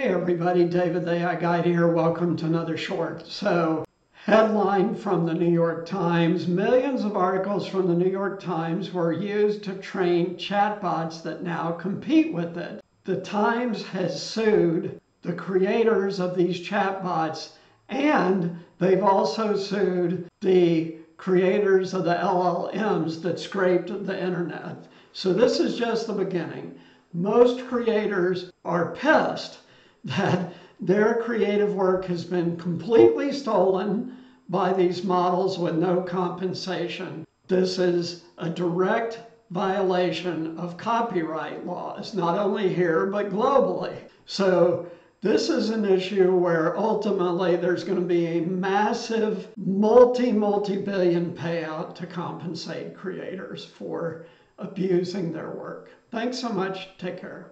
Hey everybody, David the AI Guide here. Welcome to another short. So, headline from the New York Times Millions of articles from the New York Times were used to train chatbots that now compete with it. The Times has sued the creators of these chatbots and they've also sued the creators of the LLMs that scraped the internet. So, this is just the beginning. Most creators are pissed that their creative work has been completely stolen by these models with no compensation. This is a direct violation of copyright laws, not only here, but globally. So this is an issue where ultimately there's going to be a massive multi, multi billion payout to compensate creators for abusing their work. Thanks so much. Take care.